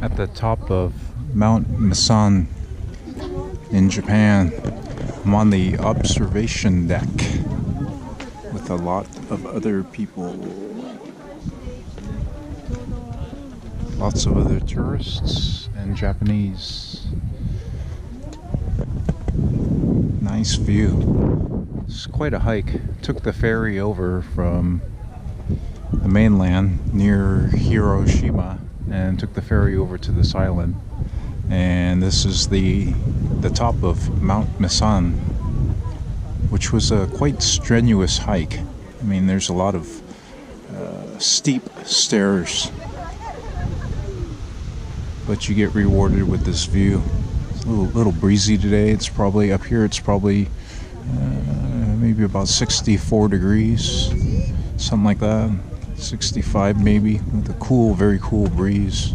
at the top of Mount Misen in Japan. I'm on the observation deck with a lot of other people. Lots of other tourists and Japanese. Nice view. It's quite a hike. Took the ferry over from the mainland near Hiroshima and took the ferry over to this island. And this is the the top of Mount Misen, which was a quite strenuous hike. I mean, there's a lot of uh, steep stairs, but you get rewarded with this view. It's a little, little breezy today. It's probably up here. It's probably uh, maybe about 64 degrees, something like that. 65 maybe, with a cool, very cool breeze.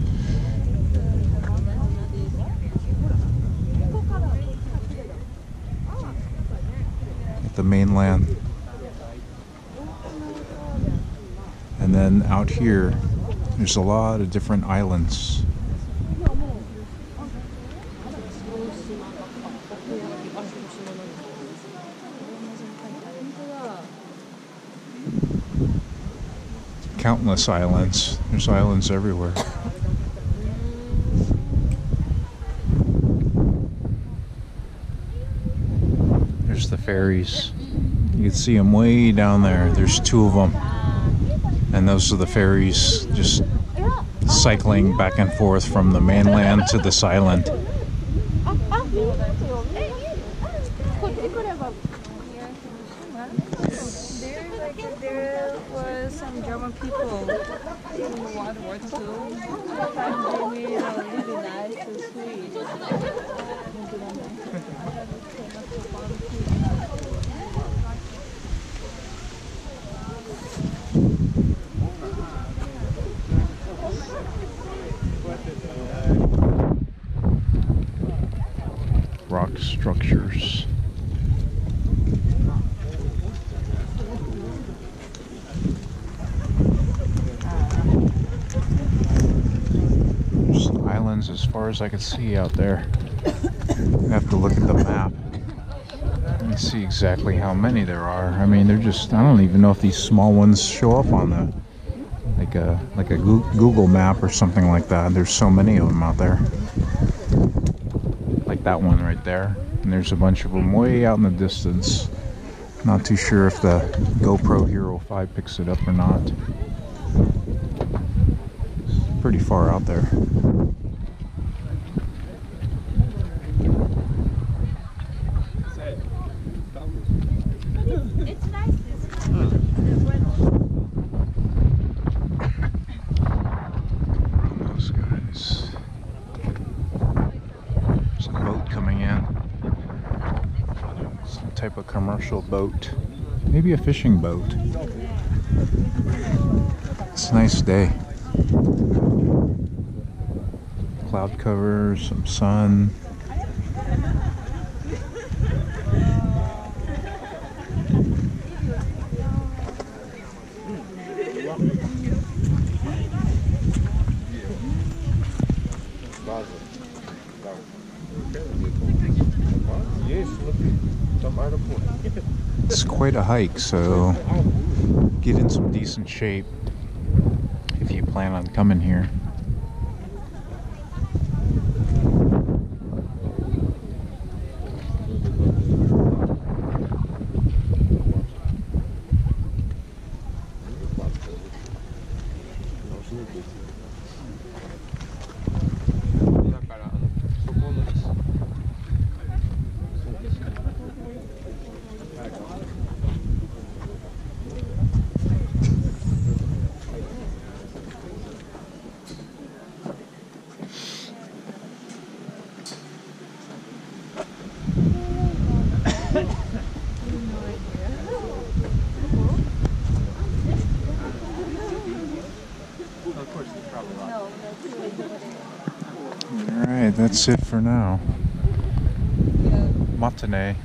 At the mainland. And then out here, there's a lot of different islands. Countless islands. There's islands everywhere. There's the ferries. You can see them way down there. There's two of them. And those are the ferries just cycling back and forth from the mainland to this island. There like, there was some German people in World War II. They made a really nice and sweet. Rock structures. There's islands as far as I can see out there. I have to look at the map and see exactly how many there are. I mean, they're just, I don't even know if these small ones show up on the, like a, like a Google map or something like that. There's so many of them out there. Like that one right there. And there's a bunch of them way out in the distance. Not too sure if the GoPro Hero 5 picks it up or not. It's pretty far out there. It's nice. those guys. There's a boat coming in. Some type of commercial boat. Maybe a fishing boat. It's a nice day. Cloud cover, some sun. It's quite a hike, so get in some decent shape if you plan on coming here. Alright, that's it for now. Matinee.